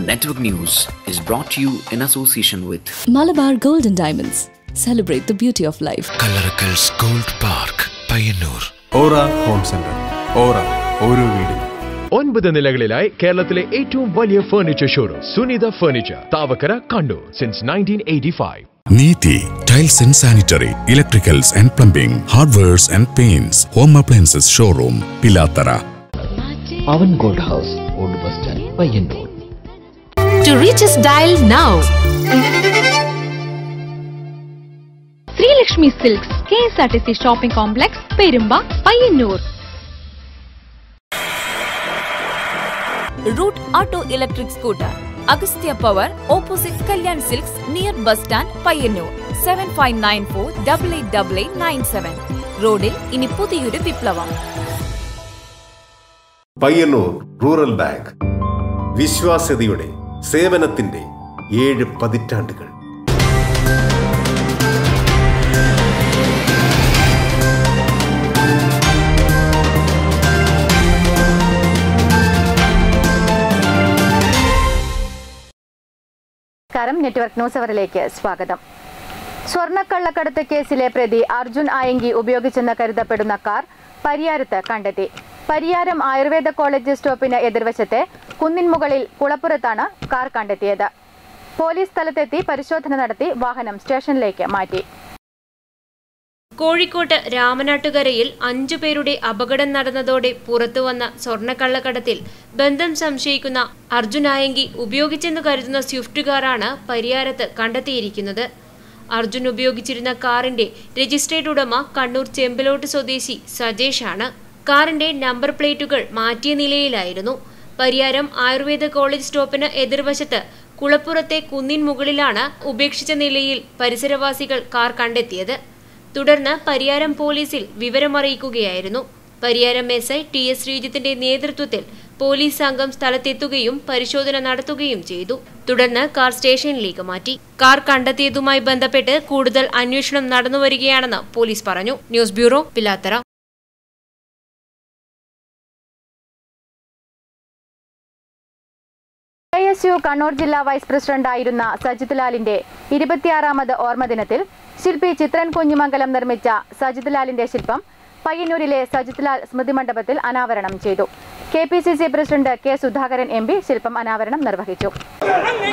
Network News is brought to you in association with Malabar Gold and Diamonds. Celebrate the beauty of life. Kallarakkals gold park Payyanur Aura home centre Aura ഓരോ വീടും ഒൻപത് നിലകളിലായി കേരളത്തിലെ ഏറ്റവും വലിയ furniture showroom Sunitha furniture Thavakkara Kannur since nineteen eighty five Neethi tiles and sanitary electricals and plumbing hardwares and paints home appliances showroom Pilathara Pavan gold house old bus stand Payyanur To reach us, dial now. Sreelakshmi silks K S R T C shopping complex Perumba Payyanur. Route auto electric scooter Agasthya power opposite Kalyan silks near bus stand Payyanur. Seven five nine four double eight double eight nine seven റോഡിൽ ഇനി പുതിയൊരു വിപ്ലവം. Payyanur rural bank. വിശ്വാസ്യതയുടെ സേവനത്തിന്റെ ഏഴ് പതിറ്റാണ്ടുകൾ. നമസ്കാരം. Network news അവറിലേക്ക് സ്വാഗതം. സ്വർണക്കള്ളക്കടത്ത് കേസിലെ പ്രതി അർജുൻ ആയങ്കി ഉപയോഗിച്ചെന്ന് കരുതപ്പെടുന്ന കാർ പരിയാരത്ത് കണ്ടെത്തി. പരിയാരം ആയുർവേദ കോളേജ് സ്റ്റോപ്പിന് എതിർവശത്തെ കുന്നിൻ മുകളിൽ കുളപ്പുറത്താണ് കാർ കണ്ടെത്തിയത്. പോലീസ് സ്ഥലത്തെത്തി പരിശോധന നടത്തി വാഹനം സ്റ്റേഷനിലേക്ക് മാറ്റി. കോഴിക്കോട്ട് രാമനാട്ടുകരയിൽ അഞ്ചു പേരുടെ അപകടം നടന്നതോടെ പുറത്തുവന്ന സ്വർണക്കള്ളക്കടത്തിൽ ബന്ധം സംശയിക്കുന്ന അർജുനായങ്കി ഉപയോഗിച്ചെന്ന് കരുതുന്ന സ്വിഫ്റ്റ് കാറാണ് പരിയാരത്ത് കണ്ടെത്തിയിരിക്കുന്നത്. അർജുൻ ഉപയോഗിച്ചിരുന്ന കാറിന്റെ രജിസ്ട്രേഡ് ഉടമ കണ്ണൂർ ചെമ്പലോട്ട് സ്വദേശി സജേഷാണ്. കാറിന്റെ നമ്പർ പ്ലേറ്റുകൾ മാറ്റിയ നിലയിലായിരുന്നു. പരിയാരം ആയുർവേദ കോളേജ് സ്റ്റോപ്പിന് എതിർവശത്ത് കുളപ്പുറത്തെ കുന്നിൻ മുകളിലാണ് ഉപേക്ഷിച്ച നിലയിൽ പരിസരവാസികൾ കാർ കണ്ടെത്തിയത്. തുടർന്ന് പരിയാരം പോലീസിൽ വിവരമറിയിക്കുകയായിരുന്നു. Pariyaram S I T S ശ്രീജിത്തിന്റെ നേതൃത്വത്തിൽ പോലീസ് സംഘം സ്ഥലത്തെത്തുകയും പരിശോധന നടത്തുകയും ചെയ്തു. തുടർന്ന് കാർ സ്റ്റേഷനിലേക്ക് മാറ്റി. കാർ കണ്ടെത്തിയതുമായി ബന്ധപ്പെട്ട് കൂടുതൽ അന്വേഷണം നടന്നുവരികയാണെന്ന് പോലീസ് പറഞ്ഞു. News bureau Pilathara. U Kannur ജില്ലാ വൈസ് പ്രസിഡന്റായിരുന്ന സജിത് ലാലിന്റെ ഇരുപത്തിയാറാമത് ഓർമ്മദിനത്തിൽ ശില്പി ചിത്രൻ കുഞ്ഞുമംഗലം നിർമ്മിച്ച സജിത് ലാലിന്റെ ശില്പം പയ്യന്നൂരിലെ സജിത് ലാൽ സ്മൃതി മണ്ഡപത്തിൽ അനാവരണം ചെയ്തു. K P C C president K Sudhakaran M P ശില്പം അനാവരണം നിർവഹിച്ചു.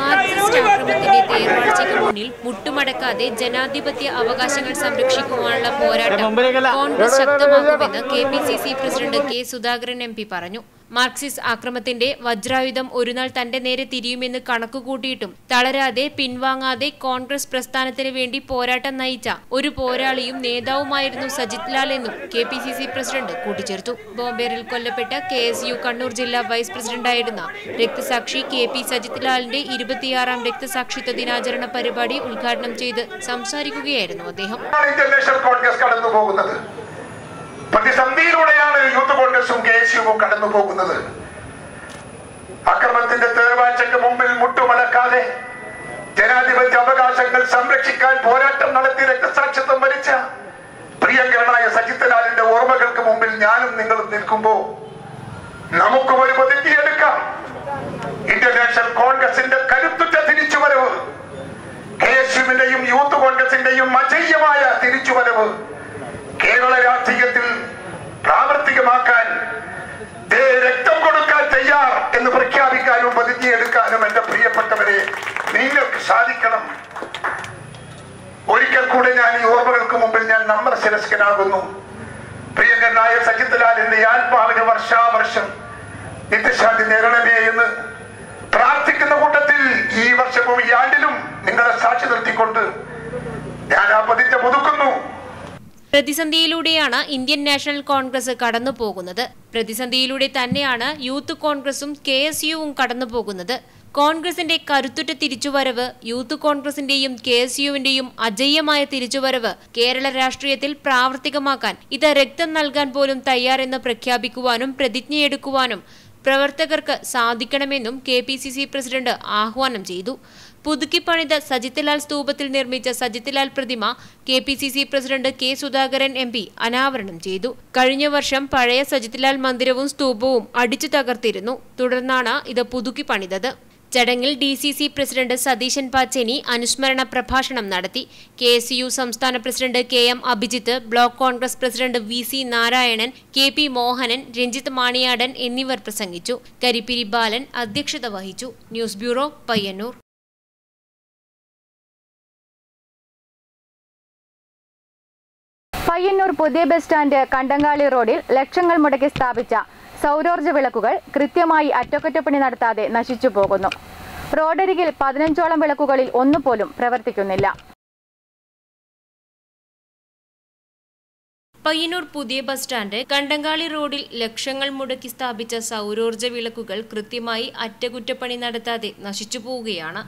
ആക്രമണത്തിന്റെ മുന്നിൽ മുട്ടുമടക്കാതെ ജനാധിപത്യ അവകാശങ്ങൾ സംരക്ഷിക്കുവാനുള്ള പോരാട്ടം കോൺഗ്രസ് ശക്തമാക്കുമെന്ന് K P C C president K Sudhakaran M P പറഞ്ഞു. മാർക്സിസ്റ്റ് ആക്രമത്തിന്റെ വജ്രായുധം ഒരുനാൾ തന്റെ നേരെ തിരിയുമെന്ന് കണക്കുകൂട്ടിയിട്ടും തളരാതെ പിൻവാങ്ങാതെ കോൺഗ്രസ് പ്രസ്ഥാനത്തിന് വേണ്ടി പോരാട്ടം നയിച്ച ഒരു പോരാളിയും നേതാവുമായിരുന്നു സജിത് ലാൽ എന്നും K P C C president കൂട്ടിച്ചേർത്തു. ബോംബേറിൽ കൊല്ലപ്പെട്ട കെ എസ് യു കണ്ണൂർ ജില്ലാ വൈസ് പ്രസിഡന്റായിരുന്ന രക്തസാക്ഷി കെ പി സജിത് ലാലിന്റെ ഇരുപത്തിയാറാം രക്തസാക്ഷിത്വ ദിനാചരണ പരിപാടി ഉദ്ഘാടനം ചെയ്ത് സംസാരിക്കുകയായിരുന്നു അദ്ദേഹം. കോൺഗ്രസ് കടന്നു പോകുന്നത് പ്രതിസന്ധിയിലൂടെയാണ് യൂത്ത് കോൺഗ്രസും കെ എസ് യുവും കടന്നു പോകുന്നത്. അക്രമത്തിന്റെ തേർവാഴ്ചയ്ക്ക് മുമ്പിൽ മുട്ടുമടക്കാതെ ജനാധിപത്യ അവകാശങ്ങൾ സംരക്ഷിക്കാൻ പോരാട്ടം നടത്തി രക്തസാക്ഷിത്വം വരിച്ച പ്രിയങ്കരനായ സജിത്തലാലിന്റെ ഓർമ്മകൾക്ക് മുമ്പിൽ ഞാനും നിങ്ങളും നിൽക്കുമ്പോ നമുക്കും ഒരു പ്രതിജ്ഞയെടുക്കാം. ഇന്ത്യൻ നാഷണൽ കോൺഗ്രസിന്റെ കരുത്തുറ്റ തിരിച്ചുവരവ് കെ എസ് യുവിന്റെയും യൂത്ത് കോൺഗ്രസിന്റെയും അജയ്യമായ തിരിച്ചുവരവ്. കേരള രാഷ്ട്രീയത്തിൽ പ്രാവർത്തികമാക്കാൻ രക്തം കൊടുക്കാൻ തയ്യാർ എന്ന് പ്രഖ്യാപിക്കാനും പ്രതിജ്ഞയെടുക്കാനും എന്റെ പ്രിയപ്പെട്ടവരെ നിങ്ങൾക്ക് സാധിക്കണം. ഒരിക്കൽ കൂടെ ഞാൻ ഈ ഓർമ്മകൾക്ക് മുമ്പിൽ ഞാൻ നമ്പർ ശിരസ്കനാകുന്നു. പ്രിയങ്കരനായ സജിത് ലാലിന്റെ ആത്മാവിന് വർഷാവർഷം നിത്യശാന്തി നേരണമേ എന്ന് പ്രാർത്ഥിക്കുന്ന കൂട്ടത്തിൽ ഈ വർഷവും ഈ ആണ്ടിലും നിങ്ങളെ സാക്ഷി നിർത്തിക്കൊണ്ട് ഞാൻ ആ പതിറ്റ പുതുക്കുന്നു. പ്രതിസന്ധിയിലൂടെയാണ് ഇന്ത്യൻ നാഷണൽ കോൺഗ്രസ് കടന്നു പോകുന്നത് പ്രതിസന്ധിയിലൂടെ തന്നെയാണ് യൂത്ത് കോൺഗ്രസും കെ എസ് യുവും കടന്നു പോകുന്നത് കോൺഗ്രസിന്റെ കരുത്തുറ്റ തിരിച്ചുവരവ് യൂത്ത് കോൺഗ്രസിന്റെയും കെ എസ് യുവിന്റെയും അജയ്യമായ തിരിച്ചുവരവ് കേരള രാഷ്ട്രീയത്തിൽ പ്രാവർത്തികമാക്കാൻ ഇത് രക്തം നൽകാൻ പോലും തയ്യാറെന്ന് പ്രഖ്യാപിക്കുവാനും പ്രതിജ്ഞയെടുക്കുവാനും പ്രവർത്തകർക്ക് സാധിക്കണമെന്നും കെ പ്രസിഡന്റ് ആഹ്വാനം ചെയ്തു. പുതുക്കിപ്പണിത സജിത്ലാൽ സ്തൂപത്തിൽ നിർമ്മിച്ച സജിത്ലാൽ പ്രതിമ K P C C president K Sudhakaran M P അനാവരണം ചെയ്തു. കഴിഞ്ഞ വർഷം പഴയ സജിത്ലാൽ മന്ദിരവും സ്തൂപവും അടിച്ചു തകർത്തിരുന്നു. തുടർന്നാണ് ഇത് പുതുക്കി പണിതത് ചടങ്ങിൽ D C C president Satheesan Pacheni അനുസ്മരണ പ്രഭാഷണം നടത്തി. കെ എസ് യു സംസ്ഥാന president K M Abhijith block Congress president V C Narayanan K P Mohanan Ranjith Maniyadan എന്നിവർ പ്രസംഗിച്ചു. കരിപ്പിരി ബാലൻ അധ്യക്ഷത വഹിച്ചു. News bureau Payyanur. പയ്യന്നൂർ പുതിയ ബസ് സ്റ്റാൻഡ് കണ്ടങ്ങാളി റോഡിൽ ലക്ഷങ്ങൾ മുടക്കി സ്ഥാപിച്ച സൗരോർജ വിളക്കുകൾ കൃത്യമായി അറ്റകുറ്റപ്പണി നടത്താതെ നശിച്ചു പോകുന്നു. റോഡരികിൽ പതിനഞ്ചോളം വിളക്കുകളിൽ ഒന്നുപോലും പ്രവർത്തിക്കുന്നില്ല. പയ്യന്നൂർ പുതിയ ബസ് സ്റ്റാൻഡ് കണ്ടങ്കാളി റോഡിൽ ലക്ഷങ്ങൾ മുടക്കി സ്ഥാപിച്ച സൗരോർജ വിളക്കുകൾ കൃത്യമായി അറ്റകുറ്റപ്പണി നടത്താതെ നശിച്ചു പോവുകയാണ്.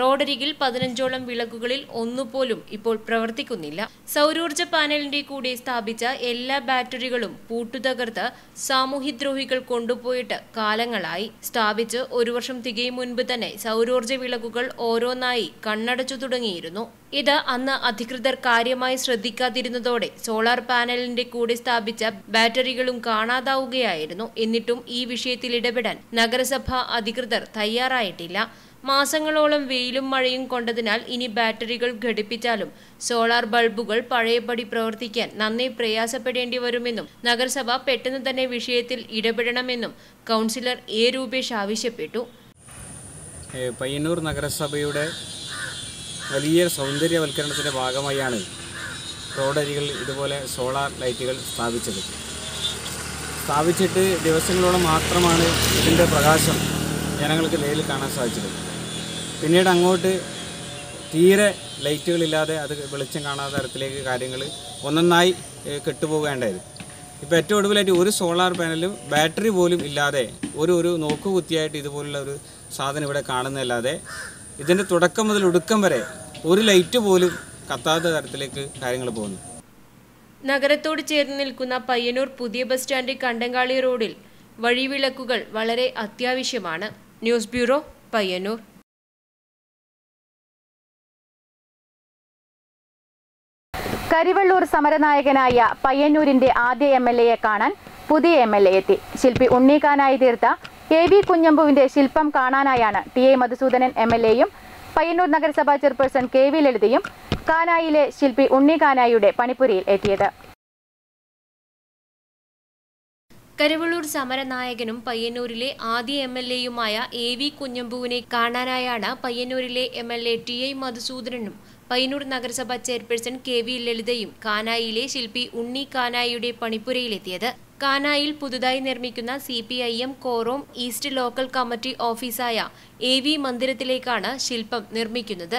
റോഡരികിൽ പതിനഞ്ചോളം വിളക്കുകളിൽ ഒന്നുപോലും ഇപ്പോൾ പ്രവർത്തിക്കുന്നില്ല. സൗരോർജ പാനലിന്റെ കൂടെ സ്ഥാപിച്ച എല്ലാ ബാറ്ററികളും പൂട്ടുതകർത്ത് സാമൂഹ്യദ്രോഹികൾ കൊണ്ടുപോയിട്ട് കാലങ്ങളായി. സ്ഥാപിച്ച് ഒരു വർഷം തികയും മുൻപ് തന്നെ സൗരോർജ വിളക്കുകൾ ഓരോന്നായി കണ്ണടച്ചു തുടങ്ങിയിരുന്നു. ഇത് അന്ന് അധികൃതർ കാര്യമായി ശ്രദ്ധിക്കാതിരുന്നതോടെ സോളാർ പാനലിന്റെ കൂടെ സ്ഥാപിച്ച ബാറ്ററികളും കാണാതാവുകയായിരുന്നു. എന്നിട്ടും ഈ വിഷയത്തിൽ ഇടപെടാൻ നഗരസഭ അധികൃതർ തയ്യാറായിട്ടില്ല. മാസങ്ങളോളം വെയിലും മഴയും കൊണ്ടതിനാൽ ഇനി ബാറ്ററികൾ ഘടിപ്പിച്ചാലും സോളാർ ബൾബുകൾ പഴയപടി പ്രവർത്തിക്കാൻ നന്നേ പ്രയാസപ്പെടേണ്ടി വരുമെന്നും നഗരസഭ പെട്ടെന്ന് തന്നെ വിഷയത്തിൽ ഇടപെടണമെന്നും കൗൺസിലർ എ രൂപേഷ് ആവശ്യപ്പെട്ടു. പയ്യന്നൂർ നഗരസഭയുടെ വലിയ സൗന്ദര്യവൽക്കരണത്തിന്റെ ഭാഗമായാണ് റോഡരികൾ ഇതുപോലെ സോളാർ ലൈറ്റുകൾ സ്ഥാപിച്ചത്. സ്ഥാപിച്ചിട്ട് ദിവസങ്ങളോളം മാത്രമാണ് ഇതിന്റെ പ്രകാശം ജനങ്ങൾക്ക് നേരിൽ കാണാൻ സാധിച്ചത്. പിന്നീട് അങ്ങോട്ട് തീരെ ലൈറ്റുകളില്ലാതെ അത് വെളിച്ചം കാണാത്ത തരത്തിലേക്ക് കാര്യങ്ങൾ ഒന്നൊന്നായി കെട്ടുപോകേണ്ടായിരുന്നു ഇപ്പോൾ ഏറ്റവും ഒടുവിലായിട്ട് ഒരു സോളാർ പാനലും ബാറ്ററി പോലും ഇല്ലാതെ ഒരു ഒരു നോക്കുകുത്തിയായിട്ട് ഇതുപോലുള്ള ഒരു സാധനം ഇവിടെ കാണുന്നതല്ലാതെ ഇതിന്റെ തുടക്കം മുതൽ ഒടുക്കം വരെ ഒരു ലൈറ്റ് പോലും കത്താത്ത തരത്തിലേക്ക് കാര്യങ്ങൾ പോകുന്നു. നഗരത്തോട് ചേർന്ന് നിൽക്കുന്ന പയ്യന്നൂർ പുതിയ ബസ് സ്റ്റാൻഡ് കണ്ടങ്കാളി റോഡിൽ വഴിവിളക്കുകൾ വളരെ അത്യാവശ്യമാണ്. News bureau Payyanur. കരിവള്ളൂർ സമരനായകനായ പയ്യന്നൂരിന്റെ ആദ്യ എം എൽ എയെ കാണാൻ പുതിയ എം എൽ എ എത്തി. ശില്പി ഉണ്ണീക്കാനായി തീർത്ത എ വി കുഞ്ഞമ്പുവിന്റെ ശില്പം കാണാനായാണ് T A Madhusoodanan M L എയും പയ്യന്നൂർ നഗരസഭാ ചെയർപേഴ്സൺ കെ വി ലളിതയും കാനായിലെ ശില്പി ഉണ്ണിക്കാനായിയുടെ പണിപ്പുരയിൽ എത്തിയത്. കരുവള്ളൂർ സമരനായകനും പയ്യന്നൂരിലെ ആദ്യ എം എൽ എയുമായ എ വി കുഞ്ഞമ്പുവിനെ കാണാനായാണ് പയ്യന്നൂരിലെ M L A T I മധുസൂദനനും Payyanur നഗരസഭ ചെയർപേഴ്സൺ കെ വി ലളിതയും കാനായിലെ ശില്പി ഉണ്ണി കാനായിയുടെ പണിപ്പുരയിലെത്തിയത്. കാനായിൽ പുതുതായി നിർമ്മിക്കുന്ന C P I M Korom east local committee ഓഫീസായ A V മന്ദിരത്തിലേക്കാണ് ശില്പം നിർമ്മിക്കുന്നത്.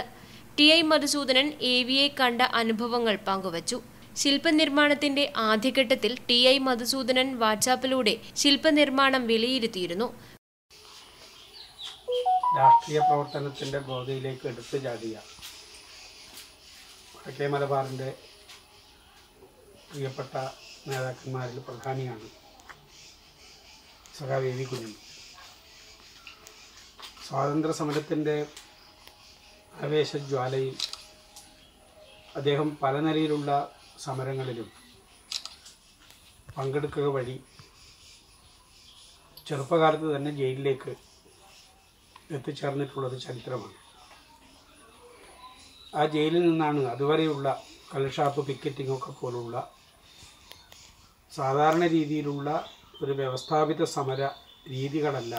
ടി ഐ മധുസൂദനൻ എ വിയെ കണ്ട അനുഭവങ്ങൾ പങ്കുവച്ചു. ശില്പനിർമ്മാണത്തിന്റെ ആദ്യഘട്ടത്തിൽ ടി ഐ മധുസൂദനൻ വാട്സാപ്പിലൂടെ ശില്പനിർമ്മാണം വിലയിരുത്തിയിരുന്നു. രാഷ്ട്രീയ പ്രവർത്തനത്തിന്റെ ബോധയിലേക്ക് എടുത്തു ചാടിയ വടക്കേ മലബാറിന്റെ പ്രിയപ്പെട്ട നേതാക്കന്മാരിൽ പ്രധാനിയാണ് സഖാവ് എ വി കുഞ്ഞൻ സ്വാതന്ത്ര്യ സമരത്തിന്റെ ആവേശജ്വാലയിൽ അദ്ദേഹം പല നിലയിലുള്ള സമരങ്ങളിലും പങ്കെടുക്കുക വഴി ചെറുപ്പകാലത്ത് തന്നെ ജയിലിലേക്ക് എത്തിച്ചേർന്നിട്ടുള്ളത് ചരിത്രമാണ്. ആ ജയിലിൽ നിന്നാണ് അതുവരെയുള്ള കള്ളുഷാപ്പ് പിക്കറ്റിംഗ് ഒക്കെ പോലുള്ള സാധാരണ രീതിയിലുള്ള ഒരു വ്യവസ്ഥാപിത സമര രീതികളല്ല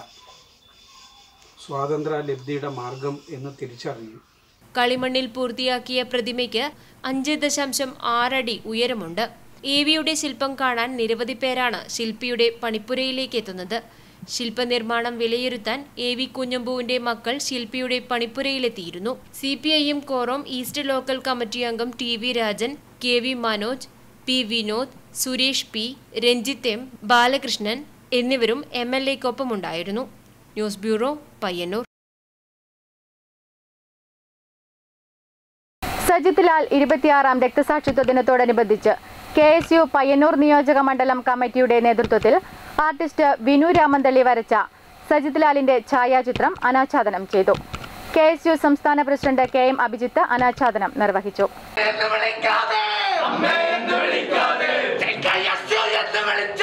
സ്വാതന്ത്ര്യ ലബ്ധിയുടെ മാർഗം എന്ന് തിരിച്ചറിഞ്ഞു കളിമണ്ണിൽ പൂർത്തിയാക്കിയ പ്രതിമയ്ക്ക് അഞ്ച് ദശാംശം ആറടി ഉയരമുണ്ട്. എ വിയുടെ ശില്പം കാണാൻ നിരവധി പേരാണ് ശില്പിയുടെ പണിപ്പുരയിലേക്ക് എത്തുന്നത്. ശില്പനിർമ്മാണം വിലയിരുത്താൻ എ വി കുഞ്ഞമ്പുവിന്റെ മക്കൾ ശില്പിയുടെ പണിപ്പുരയിലെത്തിയിരുന്നു. C P I Korom east local committee അംഗം T V Rajan K V Manoj P Vinod Suresh P Ranjith M Balakrishnan എന്നിവരും എം എൽ എക്കൊപ്പമുണ്ടായിരുന്നു ന്യൂസ് ബ്യൂറോ പയ്യന്നൂർ. സജിത് ലാൽ ഇരുപത്തിയാറാം രക്തസാക്ഷിത്വ ദിനത്തോടനുബന്ധിച്ച് കെ എസ് യു പയ്യന്നൂർ നിയോജക മണ്ഡലം കമ്മിറ്റിയുടെ നേതൃത്വത്തിൽ ആർട്ടിസ്റ്റ് വിനു രാമന്തള്ളി വരച്ച സജിത് ലാലിന്റെ ഛായാചിത്രം അനാച്ഛാദനം ചെയ്തു. കെ എസ് യു സംസ്ഥാന പ്രസിഡന്റ് കെ എം അഭിജിത്ത് അനാച്ഛാദനം നിർവഹിച്ചു. വിളിച്ച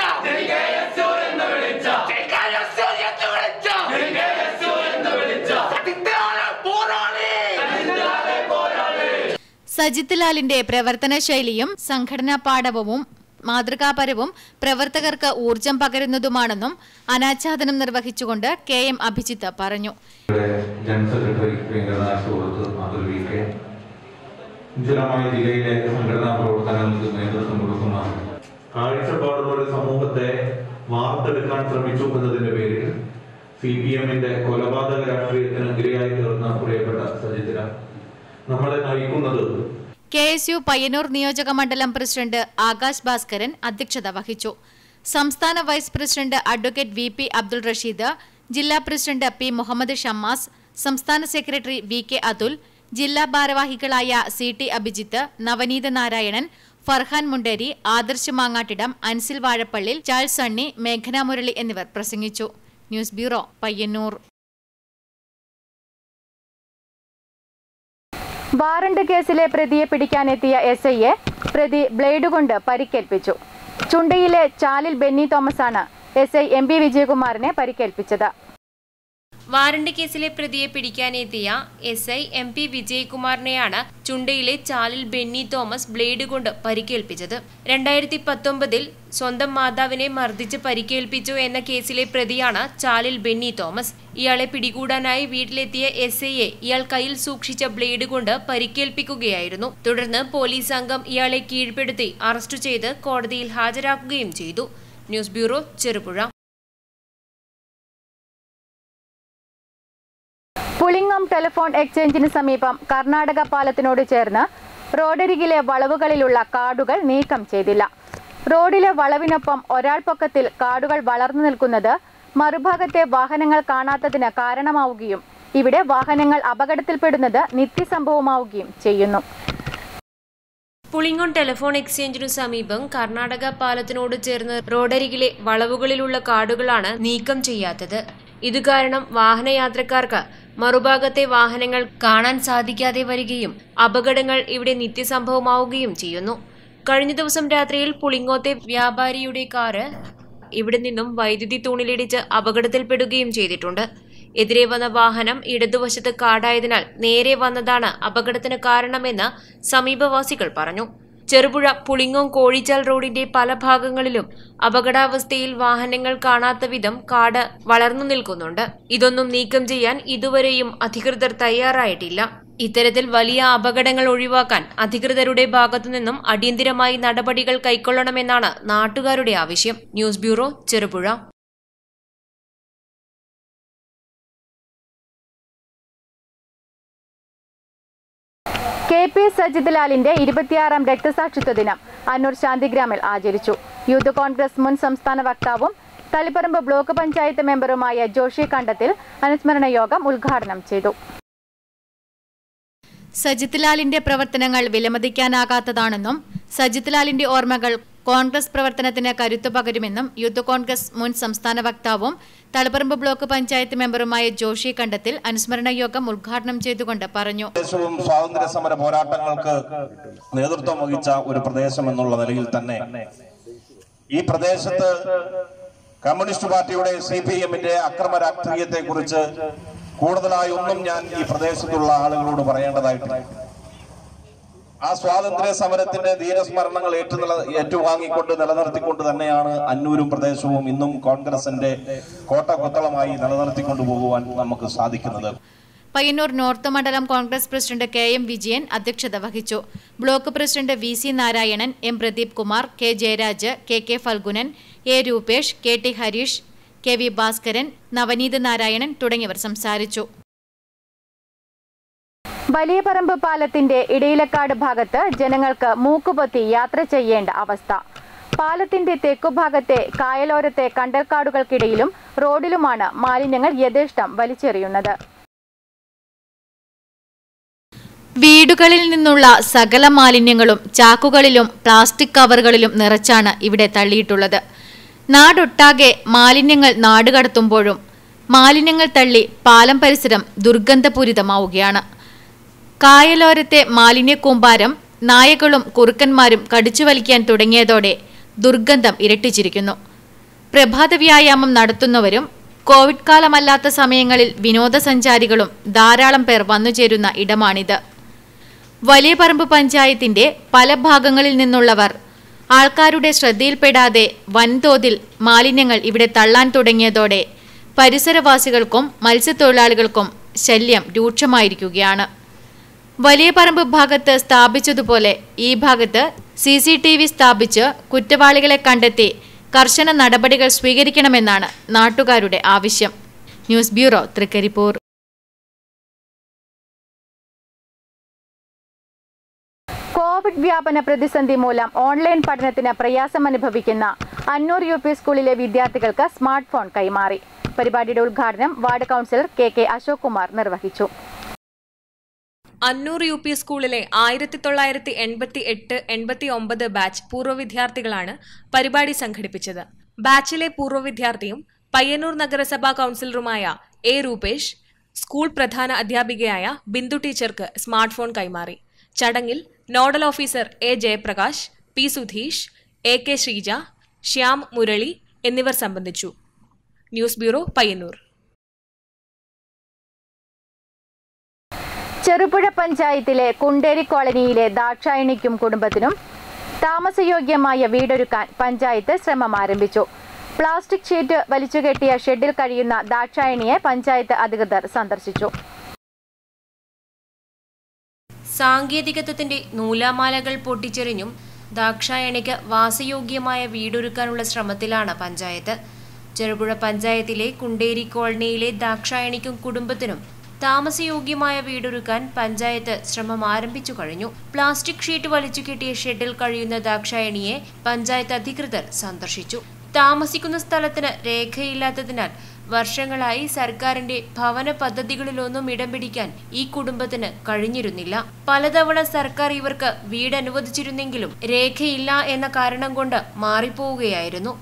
സജിത് ലാലിന്റെ പ്രവർത്തന ശൈലിയും സംഘടനാ പാഠവും മാതൃകാപരവും പ്രവർത്തകർക്ക് ഊർജം പകരുന്നതുമാണെന്നും അനാച്ഛാദനം നിർവഹിച്ചുകൊണ്ട് കെ എം അഭിജിത്ത് പറഞ്ഞു. ഉജ്ജ്വലമായ ജില്ലയിലെ സംഘടനാ പ്രവർത്തനങ്ങൾക്ക് നേതൃത്വം കൊടുക്കുന്ന കാഴ്ചപ്പാടുകളുടെ സമൂഹത്തെ വാർത്തെടുക്കാൻ ശ്രമിച്ചു എന്നതിന്റെ പേരിൽ സി പി എമ്മിന്റെ കൊലപാതക രാഷ്ട്രീയത്തിന് ഇരയായി തീർന്ന പ്രിയപ്പെട്ട സജിത്ര നമ്മളെ നയിക്കുന്നത് കെ എസ് യു പയ്യന്നൂർ നിയോജക മണ്ഡലം പ്രസിഡന്റ് ആകാശ് ഭാസ്കരൻ അധ്യക്ഷത വഹിച്ചു. സംസ്ഥാന vice president advocate V P Abdul Rasheed ജില്ലാ പ്രസിഡന്റ് പി മുഹമ്മദ് ഷമ്മാസ് സംസ്ഥാന സെക്രട്ടറി വി കെ അതുൽ ജില്ലാ ഭാരവാഹികളായ C T Abhijith Navaneetha Narayanan Farhan Munderi Adarsh Mangattidam Ansil Vazhappallil Charles Sunny മേഘന Murali എന്നിവർ പ്രസംഗിച്ചു. News bureau Payyanur. വാറണ്ട് കേസിലെ പ്രതിയെ പിടിക്കാനെത്തിയ എസ് ഐയെ പ്രതി ബ്ലേഡ് കൊണ്ട് പരിക്കേൽപ്പിച്ചു. ചുണ്ടയിലെ ചാലിൽ ബെന്നി തോമസാണ് എസ് ഐ എം പി വിജയകുമാറിനെ പരിക്കേൽപ്പിച്ചത്. വാറണ്ട് കേസിലെ പ്രതിയെ പിടിക്കാനെത്തിയ എസ് ഐ എം പി വിജയകുമാറിനെയാണ് ചുണ്ടയിലെ ചാലിൽ ബെന്നി തോമസ് ബ്ലേഡ് കൊണ്ട് പരിക്കേൽപ്പിച്ചത്. രണ്ടായിരത്തി പത്തൊമ്പതിൽ സ്വന്തം മാതാവിനെ മർദ്ദിച്ച് പരിക്കേൽപ്പിച്ചു എന്ന കേസിലെ പ്രതിയാണ് ചാലിൽ ബെന്നി തോമസ്. ഇയാളെ പിടികൂടാനായി വീട്ടിലെത്തിയ എസ് ഐയെ ഇയാൾ കയ്യിൽ സൂക്ഷിച്ച ബ്ലേഡ് കൊണ്ട് പരിക്കേൽപ്പിക്കുകയായിരുന്നു. തുടർന്ന് പോലീസ് സംഘം ഇയാളെ കീഴ്പ്പെടുത്തി അറസ്റ്റ് ചെയ്ത് കോടതിയിൽ ഹാജരാക്കുകയും ചെയ്തു. News bureau Cherupuzha. Pulingom telephone എക്സ്ചേഞ്ചിന് സമീപം കർണാടക പാലത്തിനോട് ചേർന്ന് റോഡരികിലെ വളവുകളിലുള്ള കാടുകൾ നീക്കം ചെയ്തില്ല. റോഡിലെ വളവിനൊപ്പം ഒരാൾ പൊക്കത്തിൽ കാടുകൾ വളർന്നു നിൽക്കുന്നത് മറുഭാഗത്തെ വാഹനങ്ങൾ കാണാത്തതിന് കാരണമാവുകയും ഇവിടെ വാഹനങ്ങൾ അപകടത്തിൽപ്പെടുന്നത് നിത്യസംഭവമാവുകയും ചെയ്യുന്നു. പുളിങ്ങോൺ ടെലിഫോൺ എക്സ്ചേഞ്ചിനു സമീപം കർണാടക പാലത്തിനോട് ചേർന്ന് റോഡരികിലെ വളവുകളിലുള്ള കാടുകളാണ് നീക്കം ചെയ്യാത്തത്. ഇതുകാരണം വാഹനയാത്രക്കാർക്ക് മറുഭാഗത്തെ വാഹനങ്ങൾ കാണാൻ സാധിക്കാതെ വരികയും അപകടങ്ങൾ ഇവിടെ നിത്യസംഭവമാവുകയും ചെയ്യുന്നു. കഴിഞ്ഞ ദിവസം രാത്രിയിൽ പുളിങ്ങോത്തെ വ്യാപാരിയുടെ കാറ് ഇവിടെ നിന്നും വൈദ്യുതി തൂണിലിടിച്ച് അപകടത്തിൽപ്പെടുകയും ചെയ്തിട്ടുണ്ട്. എതിരെ വന്ന വാഹനം ഇടതുവശത്ത് കാടായതിനാൽ നേരെ വന്നതാണ് അപകടത്തിന് കാരണമെന്ന് സമീപവാസികൾ പറഞ്ഞു. ചെറുപുഴ പുളിങ്ങോം കോഴിച്ചാൽ റോഡിന്റെ പല ഭാഗങ്ങളിലും അപകടാവസ്ഥയിൽ വാഹനങ്ങൾ കാണാത്ത വിധം കാട് വളർന്നു നിൽക്കുന്നുണ്ട്. ഇതൊന്നും നീക്കം ചെയ്യാൻ ഇതുവരെയും അധികൃതർ തയ്യാറായിട്ടില്ല. ഇത്തരത്തിൽ വലിയ അപകടങ്ങൾ ഒഴിവാക്കാൻ അധികൃതരുടെ ഭാഗത്തുനിന്നും അടിയന്തിരമായി നടപടികൾ കൈക്കൊള്ളണമെന്നാണ് നാട്ടുകാരുടെ ആവശ്യം. News bureau Cherupuzha. K P Sajith ലാലിന്റെ ഇരുപത്തിയാറാം രക്തസാക്ഷിത്വ ദിനം അന്നൂർ ശാന്തിഗ്രാമിൽ ആചരിച്ചു. യൂത്ത് കോൺഗ്രസ് മുൻ സംസ്ഥാന വക്താവും തളിപ്പറമ്പ് ബ്ലോക്ക് പഞ്ചായത്ത് മെമ്പറുമായ ജോഷി കണ്ടത്തിൽ അനുസ്മരണ യോഗം ഉദ്ഘാടനം ചെയ്തു. സജിത് ലാലിന്റെ പ്രവർത്തനങ്ങൾ വിലമതിക്കാനാകാത്തതാണെന്നും സജിത് ലാലിന്റെ ഓർമ്മകൾ കോൺഗ്രസ് പ്രവർത്തനത്തിന് കരുത്തു പകരുമെന്നും യൂത്ത് കോൺഗ്രസ് മുൻ സംസ്ഥാന വക്താവും തളിപ്പറമ്പ് ബ്ലോക്ക് പഞ്ചായത്ത് മെമ്പറുമായ ജോഷി കണ്ടത്തിൽ അനുസ്മരണ യോഗം ഉദ്ഘാടനം ചെയ്തുകൊണ്ട് പറഞ്ഞു. സ്വാതന്ത്ര്യ സമര പോരാട്ടങ്ങൾക്ക് നേതൃത്വം വഹിച്ച ഒരു പ്രദേശം എന്നുള്ള നിലയിൽ തന്നെ ഈ പ്രദേശത്ത് കമ്മ്യൂണിസ്റ്റ് പാർട്ടിയുടെ സി പി എമ്മിന്റെ അക്രമ രാഷ്ട്രീയത്തെ കുറിച്ച് കൂടുതലായി ഒന്നും ഞാൻ ഈ പ്രദേശത്തുള്ള ആളുകളോട് പറയേണ്ടതായിട്ടില്ല. ആ സ്വാതന്ത്ര്യ സമരത്തിന്റെ ധീരസ്മരണങ്ങൾ ഏറ്റുനില ഏറ്റുവാങ്ങിക്കൊണ്ട് നിലനിർത്തിക്കൊണ്ട് തന്നെയാണ് അന്നൂരും പ്രദേശവും ഇന്നും കോൺഗ്രസിന്റെ കോട്ട കൊത്തളമായി നിലനിർത്തിക്കൊണ്ടു പോകുവാൻ നമുക്ക് സാധിക്കുന്നത്. പയ്യന്നൂർ നോർത്ത് മണ്ഡലം Congress president K M Vijayan അധ്യക്ഷത വഹിച്ചു. Block president V C Narayanan M Pradeep Kumar K Jayaraj K K Phalgunan A Rupesh K T Harish K V Bhaskaran Navaneeth Narayanan തുടങ്ങിയവർ സംസാരിച്ചു. വലിയ പറമ്പ് പാലത്തിന്റെ ഇടയിലക്കാട് ഭാഗത്ത് ജനങ്ങൾക്ക് മൂക്കുപൊത്തി യാത്ര ചെയ്യേണ്ട അവസ്ഥ. പാലത്തിന്റെ തെക്കുഭാഗത്തെ കായലോരത്തെ കണ്ടൽക്കാടുകൾക്കിടയിലും റോഡിലുമാണ് മാലിന്യങ്ങൾ യഥേഷ്ടം വലിച്ചെറിയുന്നത്. വീടുകളിൽ നിന്നുള്ള സകല മാലിന്യങ്ങളും ചാക്കുകളിലും പ്ലാസ്റ്റിക് കവറുകളിലും നിറച്ചാണ് ഇവിടെ തള്ളിയിട്ടുള്ളത്. നാടൊട്ടാകെ മാലിന്യങ്ങൾ നാടുകടത്തുമ്പോഴും മാലിന്യങ്ങൾ തള്ളി പാലം പരിസരം ദുർഗന്ധപൂരിതമാവുകയാണ്. കായലോരത്തെ മാലിന്യക്കൂമ്പാരം നായകളും കുറുക്കന്മാരും കടിച്ചു വലിക്കാൻ തുടങ്ങിയതോടെ ദുർഗന്ധം ഇരട്ടിച്ചിരിക്കുന്നു. പ്രഭാത വ്യായാമം നടത്തുന്നവരും കോവിഡ് കാലമല്ലാത്ത സമയങ്ങളിൽ വിനോദസഞ്ചാരികളും ധാരാളം പേർ വന്നുചേരുന്ന ഇടമാണിത്. വലിയ പറമ്പ് പഞ്ചായത്തിന്റെ പല ഭാഗങ്ങളിൽ നിന്നുള്ളവർ ആൾക്കാരുടെ ശ്രദ്ധയിൽപ്പെടാതെ വൻതോതിൽ മാലിന്യങ്ങൾ ഇവിടെ തള്ളാൻ തുടങ്ങിയതോടെ പരിസരവാസികൾക്കും മത്സ്യത്തൊഴിലാളികൾക്കും ശല്യം രൂക്ഷമായിരിക്കുകയാണ്. വലിയ പറമ്പ് ഭാഗത്ത് സ്ഥാപിച്ചതുപോലെ ഈ ഭാഗത്ത് സി സി ടി വി സ്ഥാപിച്ച് കുറ്റവാളികളെ കണ്ടെത്തി കർശന നടപടികൾ സ്വീകരിക്കണമെന്നാണ് നാട്ടുകാരുടെ ആവശ്യം. News bureau Trikaripur. കോവിഡ് വ്യാപന പ്രതിസന്ധി മൂലം ഓൺലൈൻ പഠനത്തിന് പ്രയാസം അനുഭവിക്കുന്ന അന്നൂർ യു പി സ്കൂളിലെ വിദ്യാർത്ഥികൾക്ക് സ്മാർട്ട് ഫോൺ കൈമാറി. പരിപാടിയുടെ ഉദ്ഘാടനം ward councillor K K Ashok Kumar നിർവഹിച്ചു. അന്നൂർ യു പി സ്കൂളിലെ ആയിരത്തി തൊള്ളായിരത്തി എൺപത്തി എട്ട് എൺപത്തി ഒമ്പത് ബാച്ച് പൂർവ വിദ്യാർത്ഥികളാണ് പരിപാടി സംഘടിപ്പിച്ചത്. ബാച്ചിലെ പൂർവ വിദ്യാർത്ഥിയും പയ്യന്നൂർ നഗരസഭാ കൗൺസിലറുമായ എ രൂപേഷ് സ്കൂൾ പ്രധാന അധ്യാപികയായ ബിന്ദു ടീച്ചർക്ക് സ്മാർട്ട് ഫോൺ കൈമാറി. ചടങ്ങിൽ nodal officer A Jayaprakash P Sudheesh A K Sreeja Shyam Murali എന്നിവർ സംബന്ധിച്ചു. News bureau Payyanur. ചെറുപുഴ പഞ്ചായത്തിലെ കുണ്ടേരി കോളനിയിലെ ദാക്ഷായണിക്കും കുടുംബത്തിനും താമസയോഗ്യമായ വീടൊരുക്കാൻ പഞ്ചായത്ത് ശ്രമം ആരംഭിച്ചു. പ്ലാസ്റ്റിക് ഷീറ്റ് വലിച്ചുകെട്ടിയ ഷെഡിൽ കഴിയുന്ന ദാക്ഷായണിയെ പഞ്ചായത്ത് അധികൃതർ സന്ദർശിച്ചു. സാങ്കേതികത്വത്തിന്റെ നൂലാമാലകൾ പൊട്ടിച്ചെറിഞ്ഞും ദാക്ഷായണിക്ക് വാസയോഗ്യമായ വീടൊരുക്കാനുള്ള ശ്രമത്തിലാണ് പഞ്ചായത്ത്. ചെറുപുഴ പഞ്ചായത്തിലെ കുണ്ടേരി കോളനിയിലെ ദാക്ഷായണിക്കും കുടുംബത്തിനും താമസയോഗ്യമായ വീടൊരുക്കാൻ പഞ്ചായത്ത് ശ്രമം ആരംഭിച്ചു കഴിഞ്ഞു. പ്ലാസ്റ്റിക് ഷീറ്റ് വലിച്ചു കെട്ടിയ ഷെഡിൽ കഴിയുന്ന ദാക്ഷായണിയെ പഞ്ചായത്ത് അധികൃതർ സന്ദർശിച്ചു. താമസിക്കുന്ന സ്ഥലത്തിന് രേഖയില്ലാത്തതിനാൽ വർഷങ്ങളായി സർക്കാരിന്റെ ഭവന പദ്ധതികളിലൊന്നും ഇടം പിടിക്കാൻ ഈ കുടുംബത്തിന് കഴിഞ്ഞിരുന്നില്ല. പലതവണ സർക്കാർ ഇവർക്ക് വീട് അനുവദിച്ചിരുന്നെങ്കിലും രേഖയില്ല എന്ന കാരണം കൊണ്ട് മാറിപ്പോവുകയായിരുന്നു.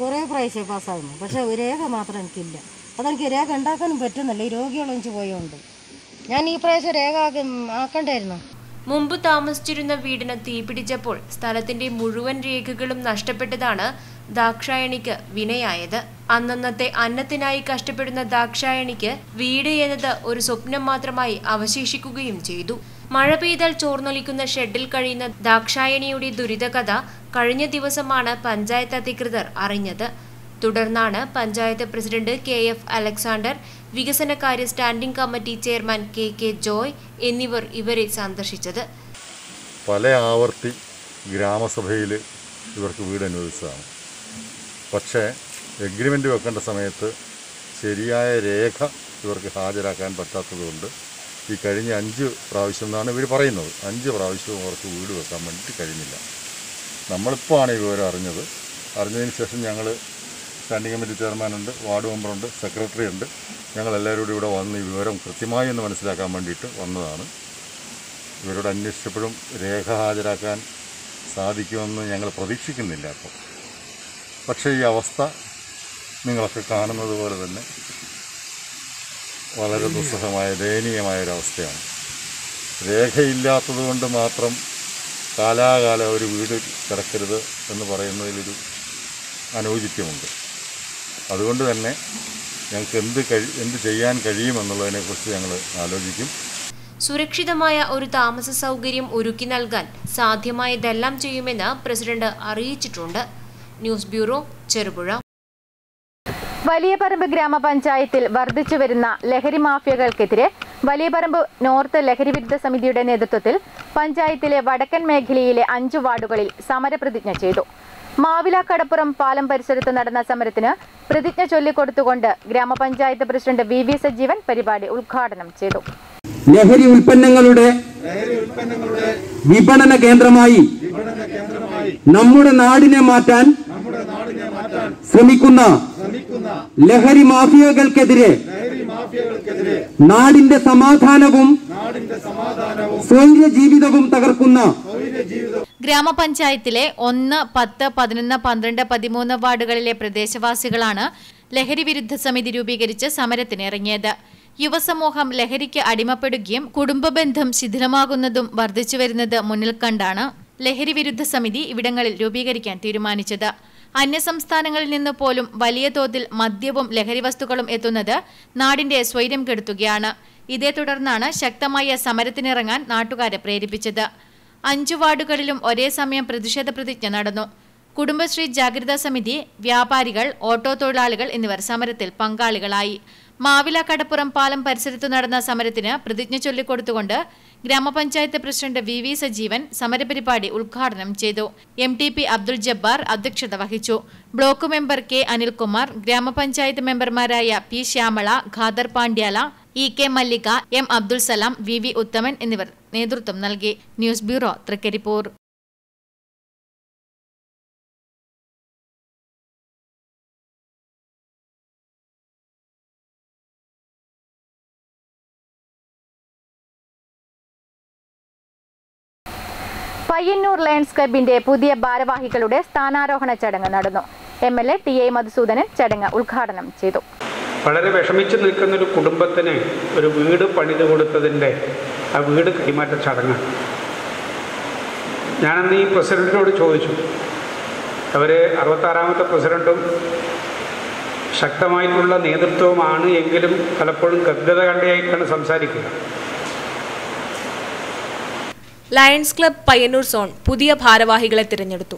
കുറേ പ്രാവശ്യം പാസ്സാകുന്നു പക്ഷെ രേഖ മാത്രം എനിക്കില്ല. അതെനിക്ക് രേഖ ഉണ്ടാക്കാനും പറ്റുന്നില്ല. ഈ രോഗികളൊഴിച്ച് പോയോണ്ട്. ഞാൻ ഈ പ്രാവശ്യം രേഖ ആക്കണ്ടായിരുന്നു. മുമ്പ് താമസിച്ചിരുന്ന വീടിന് തീപിടിച്ചപ്പോൾ സ്ഥലത്തിന്റെ മുഴുവൻ രേഖകളും നഷ്ടപ്പെട്ടതാണ് ദാക്ഷായണിക്ക് വിനയായത്. അന്നന്നത്തെ അന്നത്തിനായി കഷ്ടപ്പെടുന്ന ദാക്ഷായണിക്ക് വീട് എന്നത് ഒരു സ്വപ്നം മാത്രമായി അവശേഷിക്കുകയും ചെയ്തു. മഴ പെയ്താൽ ചോർന്നൊലിക്കുന്ന ഷെഡിൽ കഴിയുന്ന ദാക്ഷായണിയുടെ ദുരിതകഥ കഴിഞ്ഞ ദിവസമാണ് പഞ്ചായത്ത് അധികൃതർ അറിഞ്ഞത്. തുടർന്നാണ് panchayat president K F Alexander വികസനകാര്യ standing committee chairman K K Joy എന്നിവർ ഇവരെ സന്ദർശിച്ചത്. പല ആവർത്തി ഗ്രാമസഭയിൽ ഇവർക്ക് വീട് അനുവദിച്ചതാണ്. പക്ഷേ എഗ്രിമെന്റ് വെക്കേണ്ട സമയത്ത് ശരിയായ രേഖ ഇവർക്ക് ഹാജരാക്കാൻ പറ്റാത്തതുകൊണ്ട് ഈ കഴിഞ്ഞ അഞ്ച് പ്രാവശ്യം എന്നാണ് ഇവർ പറയുന്നത്. അഞ്ച് പ്രാവശ്യവും അവർക്ക് വീട് വെക്കാൻ വേണ്ടിയിട്ട് കഴിഞ്ഞില്ല. നമ്മളിപ്പോൾ ആണ് ഈ വിവരം അറിഞ്ഞത്. അറിഞ്ഞതിന് ശേഷം ഞങ്ങൾ സ്റ്റാൻഡിംഗ് കമ്മിറ്റി ചെയർമാനുണ്ട് വാർഡ് മെമ്പറുണ്ട് സെക്രട്ടറി ഉണ്ട്. ഞങ്ങളെല്ലാവരും കൂടി ഇവിടെ വന്ന് ഈ വിവരം കൃത്യമായി എന്ന് മനസ്സിലാക്കാൻ വേണ്ടിയിട്ട് വന്നതാണ്. ഇവരോട് അന്വേഷിച്ചപ്പോഴും രേഖ ഹാജരാക്കാൻ സാധിക്കുമെന്ന് ഞങ്ങൾ പ്രതീക്ഷിക്കുന്നില്ല അപ്പോൾ. പക്ഷേ ഈ അവസ്ഥ നിങ്ങളൊക്കെ കാണുന്നത് പോലെ തന്നെ വളരെ ദുസ്സഹമായ ദയനീയമായ ഒരവസ്ഥയാണ് രേഖയില്ലാത്തത് കൊണ്ട് മാത്രം കാലാകാലം ഒരു വീട് കിടക്കരുത് എന്ന് പറയുന്നതിലൊരു അനൗചിത്യമുണ്ട്. അതുകൊണ്ട് തന്നെ ഞങ്ങൾക്ക് എന്ത് കഴി എന്ത് ചെയ്യാൻ കഴിയുമെന്നുള്ളതിനെക്കുറിച്ച് ഞങ്ങൾ ആലോചിക്കും. സുരക്ഷിതമായ ഒരു താമസ സൗകര്യം ഒരുക്കി നൽകാൻ സാധ്യമായതെല്ലാം ചെയ്യുമെന്ന് പ്രസിഡന്റ് അറിയിച്ചിട്ടുണ്ട്. News bureau Cherupuzha. വലിയപറമ്പ് ഗ്രാമപഞ്ചായത്തിൽ വർദ്ധിച്ചു വരുന്ന ലഹരി മാഫിയകൾക്കെതിരെ വലിയപറമ്പ് നോർത്ത് ലഹരി വിരുദ്ധ സമിതിയുടെ നേതൃത്വത്തിൽ പഞ്ചായത്തിലെ വടക്കൻ മേഖലയിലെ അഞ്ചു വാർഡുകളിൽ സമരപ്രതിജ്ഞ ചെയ്തു. മാവില കടപ്പുറം പാലം പരിസരത്ത് നടന്ന സമരത്തിന് പ്രതിജ്ഞ ചൊല്ലിക്കൊടുത്തുകൊണ്ട് ഗ്രാമപഞ്ചായത്ത് പ്രസിഡന്റ് വി വി സജീവൻ പരിപാടി ഉദ്ഘാടനം ചെയ്തു. ലഹരി ഉൽപ്പന്നങ്ങളുടെ വിപണന കേന്ദ്രമായി നമ്മുടെ നാടിനെ മാറ്റാൻ ശ്രമിക്കുന്ന ലഹരി മാഫിയകൾക്കെതിരെ നാടിന്റെ സമാധാനവും സ്വൈര്യ ജീവിതവും തകർക്കുന്ന ഗ്രാമപഞ്ചായത്തിലെ ഒന്ന് പത്ത് പതിനൊന്ന് പന്ത്രണ്ട് പതിമൂന്ന് വാർഡുകളിലെ പ്രദേശവാസികളാണ് ലഹരി വിരുദ്ധ സമിതി രൂപീകരിച്ച് സമരത്തിന് ഇറങ്ങിയത്. യുവസമൂഹം ലഹരിക്ക് അടിമപ്പെടുകയും കുടുംബബന്ധം ശിഥിലമാകുന്നതും വർദ്ധിച്ചു വരുന്നത് മുന്നിൽ കണ്ടാണ് ലഹരി വിരുദ്ധ സമിതി ഇവിടങ്ങളിൽ രൂപീകരിക്കാൻ തീരുമാനിച്ചത്. അന്യസംസ്ഥാനങ്ങളിൽ നിന്ന് പോലും വലിയ തോതിൽ മദ്യവും ലഹരി വസ്തുക്കളും എത്തുന്നത് നാടിന്റെ സ്വൈര്യം കെടുത്തുകയാണ്. ഇതേ തുടർന്നാണ് ശക്തമായ സമരത്തിനിറങ്ങാൻ നാട്ടുകാരെ പ്രേരിപ്പിച്ചത്. അഞ്ചു വാർഡുകളിലും ഒരേ സമയം പ്രതിഷേധ പ്രതിജ്ഞ നടന്നു. കുടുംബശ്രീ ജാഗ്രതാ സമിതി വ്യാപാരികൾ ഓട്ടോ തൊഴിലാളികൾ എന്നിവർ സമരത്തിൽ പങ്കാളികളായി. മാവില കടപ്പുറം പാലം പരിസരത്ത് നടന്ന സമരത്തിന് പ്രതിജ്ഞ ചൊല്ലിക്കൊടുത്തുകൊണ്ട് grama panchayat president V V Sajeevan സമരപരിപാടി ഉദ്ഘാടനം ചെയ്തു. M T P Abdul Jabbar അധ്യക്ഷത വഹിച്ചു. Block member K Anilkumar grama panchayat മെമ്പർമാരായ P Shyamala Khader Pandyala E K Mallika M Abdul Salam V V Uthaman എന്നിവർ നേതൃത്വം നൽകി. News bureau Trikaripur. Payyanur Lions ക്ലബിന്റെ പുതിയ ഭാരവാഹികളുടെ സ്ഥാനാരോഹണ ചടങ്ങ് നടന്നു. M L A T A Madhusoodanan ചടങ്ങ് ഉദ്ഘാടനം ചെയ്തു. വളരെ വിഷമിച്ച് നിൽക്കുന്ന ഒരു കുടുംബത്തിന് ഒരു വീട് പണിത് കൊടുത്തതിന്റെ ആ വീട് കൈമാറ്റ ചടങ്ങ്. ഞാനന്ന് ഈ പ്രസിഡന്റിനോട് ചോദിച്ചു. അവർ അറുപത്താറാമത്തെ പ്രസിഡന്റും ശക്തമായിട്ടുള്ള നേതൃത്വമാണ് എങ്കിലും പലപ്പോഴും ഗദ്ഗത കണ്ടയായിട്ടാണ് സംസാരിക്കുക. ലയൺസ് ക്ലബ് പയ്യന്നൂർ സോൺ പുതിയ ഭാരവാഹികളെ തിരഞ്ഞെടുത്തു.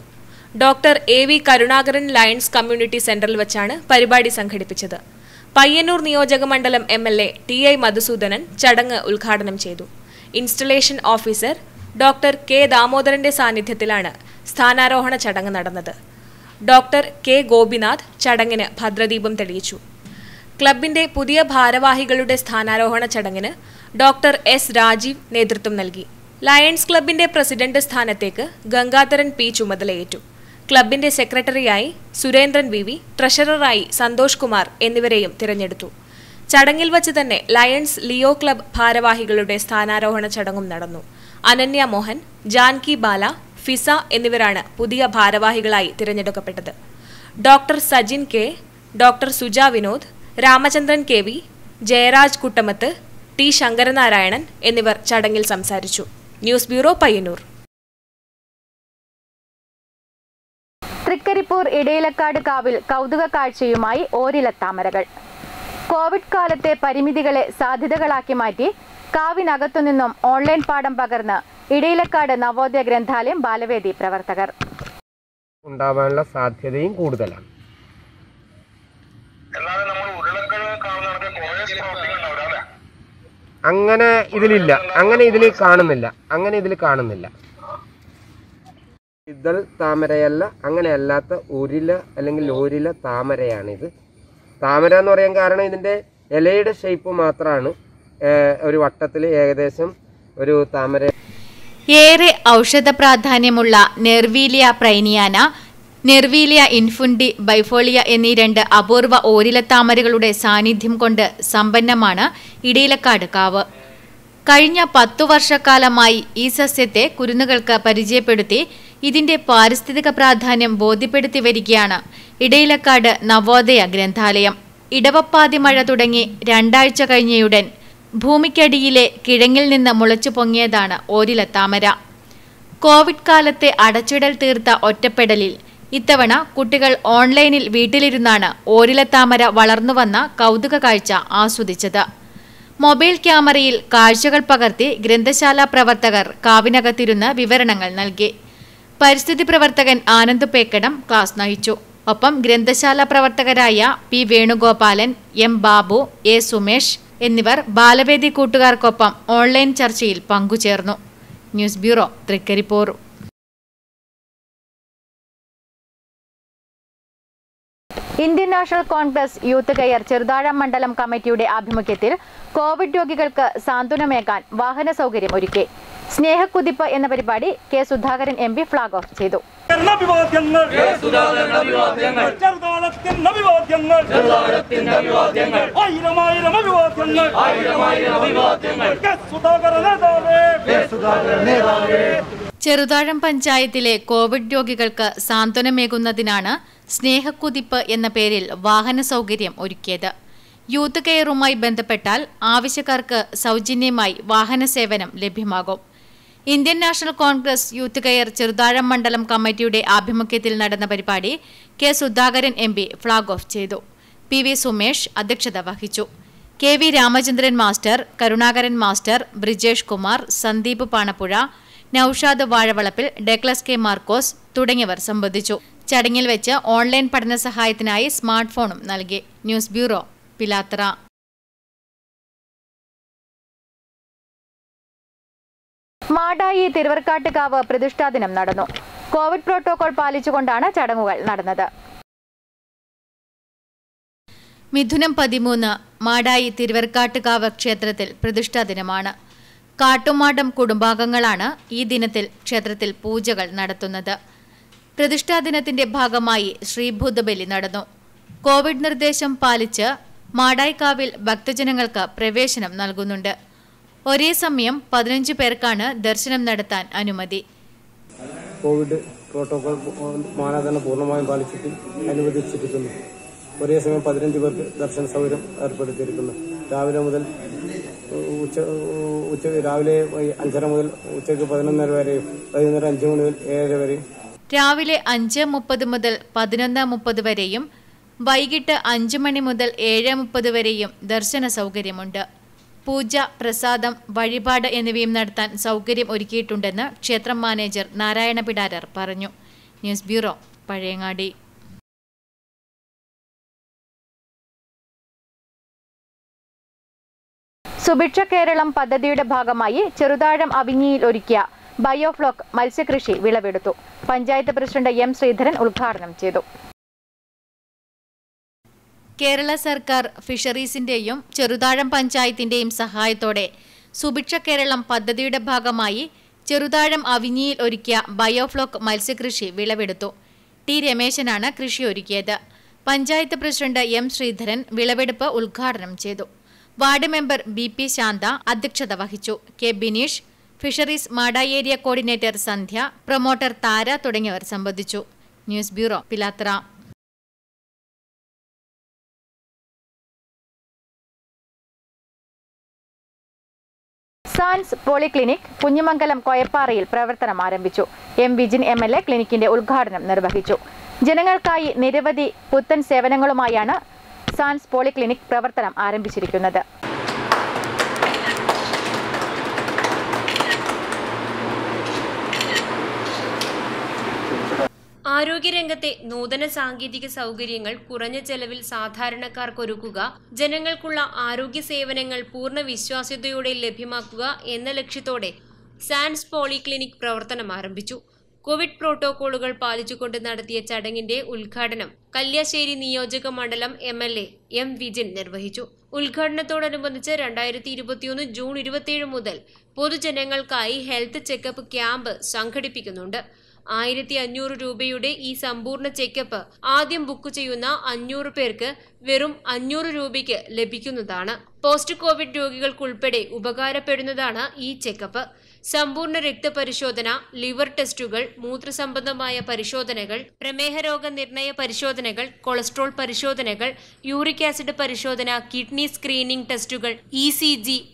Doctor A V Karunakaran Lions community സെന്ററിൽ വെച്ചാണ് പരിപാടി സംഘടിപ്പിച്ചത്. പയ്യന്നൂർ നിയോജക മണ്ഡലം M L A T I Madhusoodanan ചടങ്ങ് ഉദ്ഘാടനം ചെയ്തു. ഇൻസ്റ്റലേഷൻ ഓഫീസർ ഡോക്ടർ കെ ദാമോദരന്റെ സാന്നിധ്യത്തിലാണ് സ്ഥാനാരോഹണ ചടങ്ങ് നടന്നത്. ഡോക്ടർ കെ ഗോപിനാഥ് ചടങ്ങിന് ഭദ്രദീപം തെളിയിച്ചു. ക്ലബിന്റെ പുതിയ ഭാരവാഹികളുടെ സ്ഥാനാരോഹണ ചടങ്ങിന് ഡോക്ടർ എസ് രാജീവ് നേതൃത്വം നൽകി. ലയൺസ് ക്ലബിന്റെ പ്രസിഡന്റ് സ്ഥാനത്തേക്ക് ഗംഗാധരൻ പി ചുമതലയേറ്റു. ക്ലബിന്റെ സെക്രട്ടറിയായി സുരേന്ദ്രൻ വി വി ട്രഷററായി സന്തോഷ് കുമാർ എന്നിവരെയും തിരഞ്ഞെടുത്തു. ചടങ്ങിൽ വച്ച് തന്നെ ലയൺസ് ലിയോ ക്ലബ് ഭാരവാഹികളുടെ സ്ഥാനാരോഹണ ചടങ്ങും നടന്നു. അനന്യ മോഹൻ ജാൻകി ബാല ഫിസ എന്നിവരാണ് പുതിയ ഭാരവാഹികളായി തിരഞ്ഞെടുക്കപ്പെട്ടത്. Doctor Sajin K doctor Suja Vinod Ramachandran K V Jayaraj Kuttamath T Sankaranarayanan എന്നിവർ ചടങ്ങിൽ സംസാരിച്ചു. News bureau Payyanur. Trikaripur Edayilakkad കാവിൽ കൗതുക കാഴ്ചയുമായി ഓരിലത്താമരകൾ. കോവിഡ് കാലത്തെ പരിമിതികളെ സാധ്യതകളാക്കി മാറ്റി കാവിനകത്തുനിന്നും ഓൺലൈൻ പാഠം പകർന്ന് ഇടയിലക്കാട് നവോദയ ഗ്രന്ഥാലയം ബാലവേദി പ്രവർത്തകർ. ഉണ്ടാവാനുള്ള സാധ്യതയും കൂടുതലാണ്. അങ്ങനെ ഇതിലില്ല. അങ്ങനെ ഇതിൽ കാണുന്നില്ല. അങ്ങനെ ഇതിൽ കാണുന്നില്ല. ഇതൾ താമരയല്ല. അങ്ങനെ അല്ലാത്ത ഒരില അല്ലെങ്കിൽ ഒരില താമരയാണിത്. താമര എന്ന് പറയാൻ കാരണം ഇതിന്റെ ഇലയുടെ ഷേപ്പ് മാത്രമാണ് ഒരു വട്ടത്തിൽ ഏകദേശം ഒരു താമര ഏറെ ഔഷധ പ്രാധാന്യമുള്ള നെർവീലിയ പ്രൈനിയാന നെർവീലിയ ഇൻഫുണ്ടി ബൈഫോളിയ എന്നീ രണ്ട് അപൂർവ ഓരിലത്താമരകളുടെ സാന്നിധ്യം കൊണ്ട് സമ്പന്നമാണ് ഇടയിലക്കാട് കാവ്. കഴിഞ്ഞ പത്തു വർഷക്കാലമായി ഈ സസ്യത്തെ കുരുന്നുകൾക്ക് പരിചയപ്പെടുത്തി ഇതിന്റെ പാരിസ്ഥിതിക പ്രാധാന്യം ബോധ്യപ്പെടുത്തി വരികയാണ് ഇടയിലക്കാട് നവോദയ ഗ്രന്ഥാലയം. ഇടവപ്പാതി മഴ തുടങ്ങി രണ്ടാഴ്ച കഴിഞ്ഞയുടൻ ഭൂമിക്കടിയിലെ കിഴങ്ങിൽ നിന്ന് മുളച്ചു പൊങ്ങിയതാണ് ഓരിലത്താമര. കോവിഡ് കാലത്തെ അടച്ചിടൽ തീർത്ത ഒറ്റപ്പെടലിൽ ഇത്തവണ കുട്ടികൾ ഓൺലൈനിൽ വീട്ടിലിരുന്നാണ് ഓരിലത്താമര വളർന്നുവന്ന കൗതുക കാഴ്ച ആസ്വദിച്ചത്. മൊബൈൽ ക്യാമറയിൽ കാഴ്ചകൾ പകർത്തി ഗ്രന്ഥശാല പ്രവർത്തകർ കാവിനകത്തിരുന്ന് വിവരണങ്ങൾ നൽകി. പരിസ്ഥിതി പ്രവർത്തകൻ ആനന്ദ് പേക്കടം ക്ലാസ് നയിച്ചു. ഒപ്പം ഗ്രന്ഥശാല പ്രവർത്തകരായ P Venugopalan M Babu A Sumesh എന്നിവർ ബാലവേദി കൂട്ടുകാർക്കൊപ്പം ഓൺലൈൻ ചർച്ചയിൽ പങ്കുചേർന്നു. News bureau Trikaripur. Indian national Congress youth care Cheruthazham മണ്ഡലം കമ്മിറ്റിയുടെ ആഭിമുഖ്യത്തിൽ കോവിഡ് രോഗികൾക്ക് സാന്ത്വനമേകാൻ വാഹന സൗകര്യം ഒരുക്കി. സ്നേഹക്കുതിപ്പ് എന്ന പരിപാടി K Sudhakaran M P flag off ചെയ്തു. ചെറുതാഴം പഞ്ചായത്തിലെ കോവിഡ് രോഗികൾക്ക് സാന്ത്വനമേകുന്നതിനാണ് സ്നേഹക്കുതിപ്പ് എന്ന പേരിൽ വാഹന സൗകര്യം ഒരുക്കിയത്. യൂത്ത് കെയറുമായി ബന്ധപ്പെട്ടാൽ ആവശ്യക്കാർക്ക് സൗജന്യമായി വാഹന സേവനം ലഭ്യമാകും. Indian national Congress youth care Cheruthazham മണ്ഡലം കമ്മിറ്റിയുടെ ആഭിമുഖ്യത്തിൽ നടന്ന പരിപാടി K Sudhakaran M P flag off ചെയ്തു. പി വി സുമേഷ് അധ്യക്ഷത വഹിച്ചു. K V Ramachandran master Karunakaran master Brijesh Kumar Sandeep Panappuzha Naushad Vazhavalappil ഡെക്ലസ് K Markose തുടങ്ങിയവർ സംബന്ധിച്ചു. ചടങ്ങിൽ വെച്ച് ഓൺലൈൻ പഠന സഹായത്തിനായി സ്മാർട്ട് ഫോണും നൽകി. ന്യൂസ് ബ്യൂറോ പിലാത്ര മാടായി തിരുവർക്കാട്ടുകാവ് പ്രതിഷ്ഠാ ദിനം നടന്നു. കോവിഡ് പ്രോട്ടോകോൾ പാലിച്ചുകൊണ്ടാണ് ചടങ്ങുകൾ നടന്നത്. മിഥുനം പതിമൂന്ന് മാടായി തിരുവർക്കാട്ടുകാവ് ക്ഷേത്രത്തിൽ പ്രതിഷ്ഠാ ദിനമാണ്. കാട്ടുമാടം കുടുംബാംഗങ്ങളാണ് ഈ ദിനത്തിൽ ക്ഷേത്രത്തിൽ പൂജകൾ നടത്തുന്നത്. പ്രതിഷ്ഠാ ദിനത്തിന്റെ ഭാഗമായി ശ്രീഭൂതബലി നടന്നു. കോവിഡ് നിർദ്ദേശം പാലിച്ച് മാടായിക്കാവിൽ ഭക്തജനങ്ങൾക്ക് പ്രവേശനം നൽകുന്നുണ്ട്. ഒരേ സമയം പതിനഞ്ച് പേർക്കാണ് ദർശനം നടത്താൻ അനുമതി. കോവിഡ് പ്രോട്ടോകോൾ മാനദണ്ഡം പൂർണമായും പാലിച്ചിട്ട് അനുവദിച്ചിരിക്കുന്നു. ഒരേ സമയം പതിനഞ്ച് പേർക്ക് ദർശന സൗകര്യം ഏർപ്പെടുത്തിയിരിക്കുന്നു. രാവിലെ മുതൽ ഉച്ച ഉച്ച രാവിലെ അഞ്ചര മുതൽ ഉച്ചയ്ക്ക് പതിനൊന്നര വരെയും വൈകുന്നേരം അഞ്ച് മണി മുതൽ ഏഴര വരെയും രാവിലെ അഞ്ച് മുപ്പത് മുതൽ പതിനൊന്ന് മുപ്പത് വരെയും വൈകിട്ട് അഞ്ച് മണി മുതൽ ഏഴ് മുപ്പത് വരെയും ദർശന സൗകര്യമുണ്ട്. പൂജ പ്രസാദം വഴിപാട് എന്നിവയും നടത്താൻ സൗകര്യം ഒരുക്കിയിട്ടുണ്ടെന്ന് ക്ഷേത്രം മാനേജർ നാരായണ പിടാരർ പറഞ്ഞു. News bureau Pazhayangadi. Subhiksha Keralam പദ്ധതിയുടെ ഭാഗമായി ചെറുതാഴം അവിഞ്ഞിയിൽ ഒരുക്കിയ ബയോഫ്ലോക്ക് മത്സ്യകൃഷി വിളവെടുത്തു. പഞ്ചായത്ത് പ്രസിഡന്റ് എം ശ്രീധരൻ ഉദ്ഘാടനം ചെയ്തു. കേരള സർക്കാർ ഫിഷറീസിന്റെയും ചെറുതാഴം പഞ്ചായത്തിന്റെയും സഹായത്തോടെ സുഭിക്ഷ കേരളം പദ്ധതിയുടെ ഭാഗമായി ചെറുതാഴം അവിഞ്ഞിയിൽ ഒരുക്കിയ ബയോഫ്ലോക്ക് മത്സ്യകൃഷി വിളവെടുത്തു. ടി രമേശനാണ് കൃഷി ഒരുക്കിയത്. പഞ്ചായത്ത് പ്രസിഡന്റ് എം ശ്രീധരൻ വിളവെടുപ്പ് ഉദ്ഘാടനം ചെയ്തു. Ward member B P Santha അധ്യക്ഷത വഹിച്ചു. K Bineesh fisheries Madayi area coordinator Sandhya promoter Thara തുടങ്ങിയവർ സംബന്ധിച്ചു. News bureau Pilathara. Sans polyclinic Kunhimangalam കോയപ്പാറയിൽ പ്രവർത്തനം ആരംഭിച്ചു. M Vijin M L A ക്ലിനിക്കിന്റെ ഉദ്ഘാടനം നിർവഹിച്ചു. ജനങ്ങൾക്കായി നിരവധി പുത്തൻ സേവനങ്ങളുമായാണ് സാൻസ് പോളിക്ലിനിക് പ്രവർത്തനം ആരംഭിച്ചിരിക്കുന്നത്. ആരോഗ്യരംഗത്തെ നൂതന സാങ്കേതിക സൗകര്യങ്ങൾ കുറഞ്ഞ ചെലവിൽ സാധാരണക്കാർക്കൊരുക്കുക ജനങ്ങൾക്കുള്ള ആരോഗ്യ സേവനങ്ങൾ പൂർണ വിശ്വാസ്യതയോടെ ലഭ്യമാക്കുക എന്ന ലക്ഷ്യത്തോടെ സാൻസ് പോളിക്ലിനിക് പ്രവർത്തനം ആരംഭിച്ചു. കോവിഡ് പ്രോട്ടോകോളുകൾ പാലിച്ചുകൊണ്ട് നടത്തിയ ചടങ്ങിന്റെ ഉദ്ഘാടനം കല്യാശ്ശേരി നിയോജക മണ്ഡലം M L A M Vijin നിർവഹിച്ചു. ഉദ്ഘാടനത്തോടനുബന്ധിച്ച് രണ്ടായിരത്തി ഇരുപത്തിയൊന്ന് ജൂൺ ഇരുപത്തിയേഴ് മുതൽ പൊതുജനങ്ങൾക്കായി ഹെൽത്ത് ചെക്കപ്പ് ക്യാമ്പ് സംഘടിപ്പിക്കുന്നുണ്ട്. ആയിരത്തി അഞ്ഞൂറ് രൂപയുടെ ഈ സമ്പൂർണ ചെക്കപ്പ് ആദ്യം ബുക്ക് ചെയ്യുന്ന അഞ്ഞൂറ് പേർക്ക് വെറും അഞ്ഞൂറ് രൂപയ്ക്ക് ലഭിക്കുന്നതാണ്. പോസ്റ്റ് കോവിഡ് രോഗികൾക്കുൾപ്പെടെ ഉപകാരപ്പെടുന്നതാണ് ഈ ചെക്കപ്പ്. സമ്പൂർണ രക്തപരിശോധന ലിവർ ടെസ്റ്റുകൾ മൂത്രസംബന്ധമായ പരിശോധനകൾ പ്രമേഹ രോഗ നിർണയ പരിശോധനകൾ കൊളസ്ട്രോൾ പരിശോധനകൾ യൂറിക് ആസിഡ് പരിശോധന കിഡ്നി സ്ക്രീനിംഗ് ടെസ്റ്റുകൾ ഇ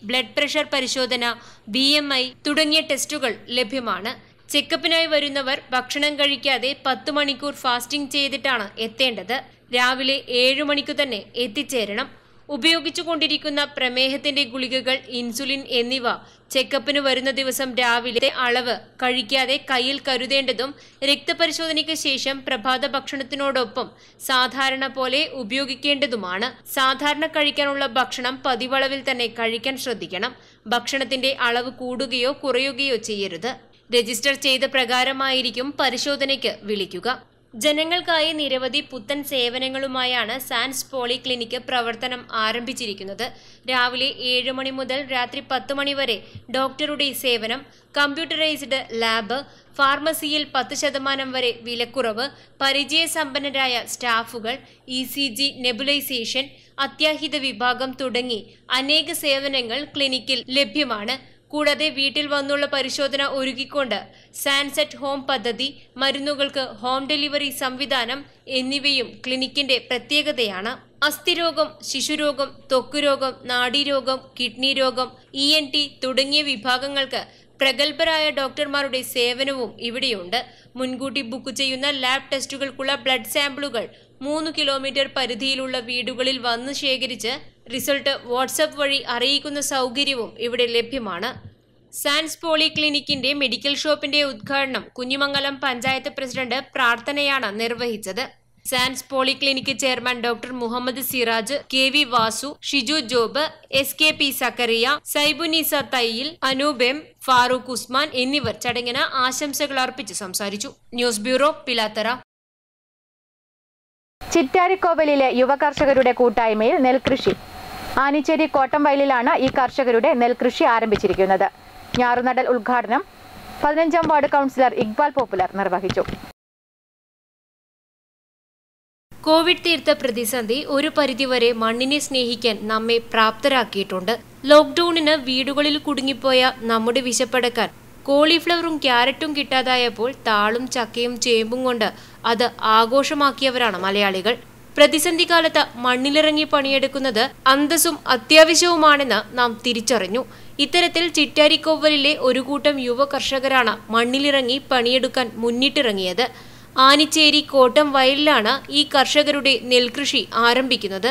ബ്ലഡ് പ്രഷർ പരിശോധന ബി തുടങ്ങിയ ടെസ്റ്റുകൾ ലഭ്യമാണ്. ചെക്കപ്പിനായി വരുന്നവർ ഭക്ഷണം കഴിക്കാതെ പത്ത് മണിക്കൂർ ഫാസ്റ്റിംഗ് ചെയ്തിട്ടാണ് എത്തേണ്ടത്. രാവിലെ ഏഴു മണിക്ക് തന്നെ എത്തിച്ചേരണം. ഉപയോഗിച്ചു കൊണ്ടിരിക്കുന്ന പ്രമേഹത്തിന്റെ ഗുളികകൾ ഇൻസുലിൻ എന്നിവ ചെക്കപ്പിന് വരുന്ന ദിവസം രാവിലെ അളവ് കഴിക്കാതെ കയ്യിൽ കരുതേണ്ടതും രക്തപരിശോധനയ്ക്ക് ശേഷം പ്രഭാത ഭക്ഷണത്തിനോടൊപ്പം സാധാരണ പോലെ ഉപയോഗിക്കേണ്ടതുമാണ്. സാധാരണ കഴിക്കാനുള്ള ഭക്ഷണം പതിവളവിൽ തന്നെ കഴിക്കാൻ ശ്രദ്ധിക്കണം. ഭക്ഷണത്തിന്റെ അളവ് കൂടുകയോ കുറയുകയോ ചെയ്യരുത്. രജിസ്റ്റർ ചെയ്ത പ്രകാരമായിരിക്കും പരിശോധനയ്ക്ക് വിളിക്കുക. ജനങ്ങൾക്കായി നിരവധി പുത്തൻ സേവനങ്ങളുമായാണ് സാൻസ് പോളിക്ലിനിക് പ്രവർത്തനം ആരംഭിച്ചിരിക്കുന്നത്. രാവിലെ ഏഴ് മണി മുതൽ രാത്രി പത്ത് മണി വരെ ഡോക്ടറുടെ സേവനം കമ്പ്യൂട്ടറൈസ്ഡ് ലാബ് ഫാർമസിയിൽ പത്ത് ശതമാനം വരെ വിലക്കുറവ് പരിചയസമ്പന്നരായ സ്റ്റാഫുകൾ ഇ സി ജി നെബുലൈസേഷൻ അത്യാഹിത വിഭാഗം തുടങ്ങി അനേക സേവനങ്ങൾ ക്ലിനിക്കിൽ ലഭ്യമാണ്. കൂടാതെ വീട്ടിൽ വന്നുള്ള പരിശോധന ഒരുക്കിക്കൊണ്ട് സാൻസെറ്റ് ഹോം പദ്ധതി മരുന്നുകൾക്ക് ഹോം ഡെലിവറി സംവിധാനം എന്നിവയും ക്ലിനിക്കിന്റെ പ്രത്യേകതയാണ്. അസ്ഥിരോഗം ശിശുരോഗം ത്വക്കുരോഗം നാഡീരോഗം കിഡ്നി രോഗം ഇ എൻ ടി തുടങ്ങിയ വിഭാഗങ്ങൾക്ക് പ്രഗത്ഭരായ ഡോക്ടർമാരുടെ സേവനവും ഇവിടെയുണ്ട്. മുൻകൂട്ടി ബുക്ക് ചെയ്യുന്ന ലാബ് ടെസ്റ്റുകൾക്കുള്ള ബ്ലഡ് സാമ്പിളുകൾ മൂന്ന് കിലോമീറ്റർ പരിധിയിലുള്ള വീടുകളിൽ വന്ന് ശേഖരിച്ച് റിസൾട്ട് വാട്സപ്പ് വഴി അറിയിക്കുന്ന സൗകര്യവും ഇവിടെ ലഭ്യമാണ്. സാൻസ് പോളിക്ലിനിക്കിന്റെ മെഡിക്കൽ ഷോപ്പിന്റെ ഉദ്ഘാടനം കുഞ്ഞിമംഗലം പഞ്ചായത്ത് പ്രസിഡന്റ് പ്രാർത്ഥനയാണ് നിർവഹിച്ചത്. Sans poly clinic chairman doctor Muhammad Siraj K V Vasu Shiju Job S K P Zakariya Saibunisa Thayyil Anoop M Farooq Usman എന്നിവർ ചടങ്ങിന് ആശംസകൾ അർപ്പിച്ച് സംസാരിച്ചു. News bureau Pilathara. ചിറ്റാരിക്കോവലിലെ യുവകർഷകരുടെ കൂട്ടായ്മയിൽ നെൽകൃഷി. ആനിച്ചേരി കോട്ടംവയലിലാണ് ഈ കർഷകരുടെ നെൽകൃഷി ആരംഭിച്ചിരിക്കുന്നത്. ഞാറുനടൽ ഉദ്ഘാടനം പതിനഞ്ചാം വാർഡ് കൗൺസിലർ ഇക്ബാൽ പോപ്പുലർ നിർവഹിച്ചു. കോവിഡ് തീർത്ത പ്രതിസന്ധി ഒരു പരിധിവരെ മണ്ണിനെ സ്നേഹിക്കാൻ നമ്മെ പ്രാപ്തരാക്കിയിട്ടുണ്ട്. ലോക്ക്ഡൌണിന് വീടുകളിൽ കുടുങ്ങിപ്പോയ നമ്മുടെ വിശപ്പടക്കാൻ കോളിഫ്ലവറും ക്യാരറ്റും കിട്ടാതായപ്പോൾ താളും ചക്കയും ചേമ്പും കൊണ്ട് അത് ആഘോഷമാക്കിയവരാണ് മലയാളികൾ. പ്രതിസന്ധി കാലത്ത് മണ്ണിലിറങ്ങി പണിയെടുക്കുന്നത് അന്തസ്സും അത്യാവശ്യവുമാണെന്ന് നാം തിരിച്ചറിഞ്ഞു. ഇത്തരത്തിൽ ചിറ്റാരിക്കോവലിലെ ഒരു കൂട്ടം യുവ കർഷകരാണ് മണ്ണിലിറങ്ങി പണിയെടുക്കാൻ മുന്നിട്ടിറങ്ങിയത്. ആനിച്ചേരി കോട്ടം വയലിലാണ് ഈ കർഷകരുടെ നെൽകൃഷി ആരംഭിക്കുന്നത്.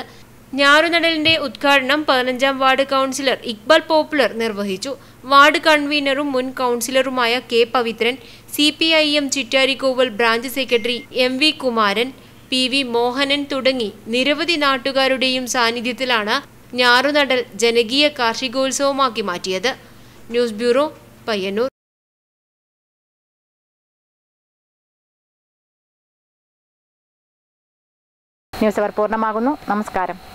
ഞാറുനടലിന്റെ ഉദ്ഘാടനം പതിനഞ്ചാം വാർഡ് കൗൺസിലർ ഇക്ബാൽ പോപ്പുലർ നിർവഹിച്ചു. വാർഡ് കൺവീനറും മുൻ കൗൺസിലറുമായ K Pavithran C P I M Chittarikkoval branch secretary M V Kumaran P V Mohanan തുടങ്ങി. നിരവധി നാട്ടുകാരുടെയും സാന്നിധ്യത്തിലാണ് ഞാറുനടൽ ജനകീയ കാർഷികോത്സവമാക്കി മാറ്റിയത്. News bureau Payyanur. ന്യൂസ് അവർ പൂർണമാകുന്നു. നമസ്കാരം.